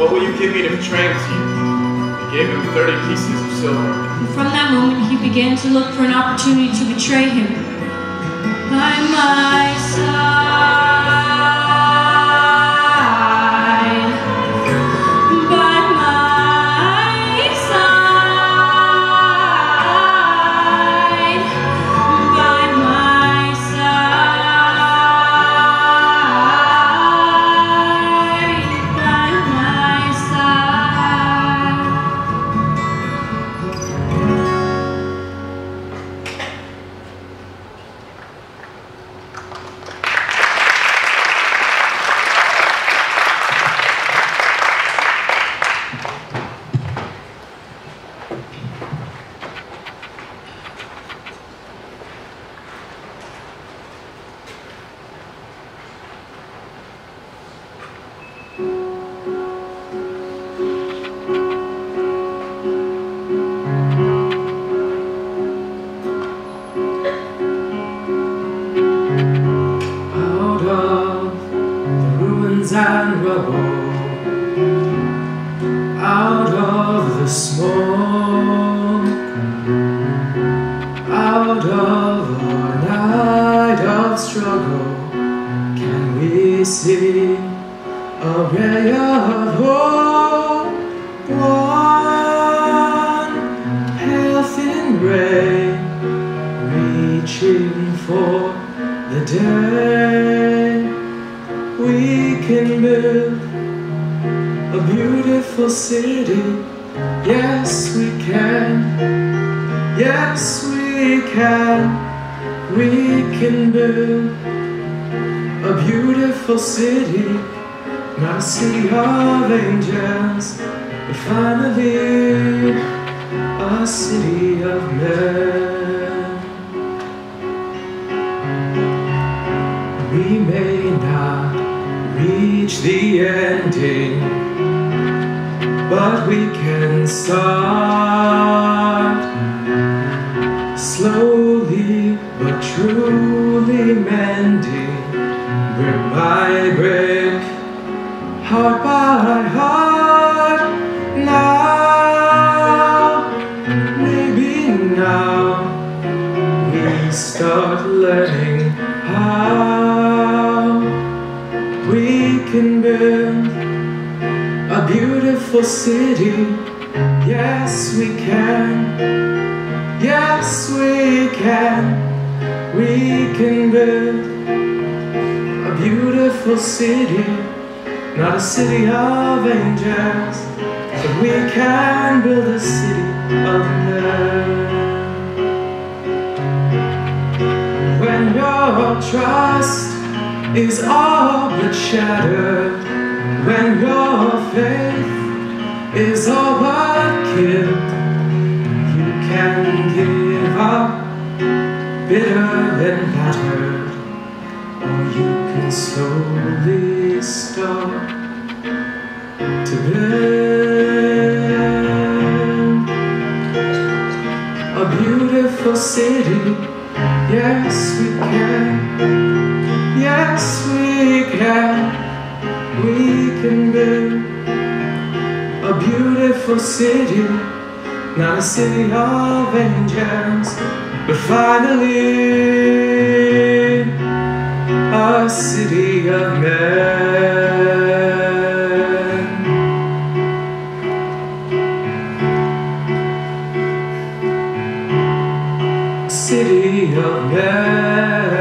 What will you give me to him you? They gave him thirty pieces of silver. And from that moment he began to look for an opportunity to betray him. By my side. And rubble, out of the smoke, out of a night of struggle, can we see a ray of hope? One pale thin ray reaching for the day we can build a beautiful city. Yes, we can. Yes, we can. We can build a beautiful city, a city of angels, but finally a city of men. Reach the ending, but we can start slowly but truly mending, brick by brick, heart by heart. Now, maybe now we start learning how build a beautiful city. Yes, we can. Yes, we can. We can build a beautiful city, not a city of angels, but we can build a city of is all but shattered, when your faith is all but killed, you can give up, bitter and battered, or you can slowly start to build a beautiful city. Yes, we can. Yes, we can. We can build a beautiful city, not a city of angels, but finally a city of men. City of men.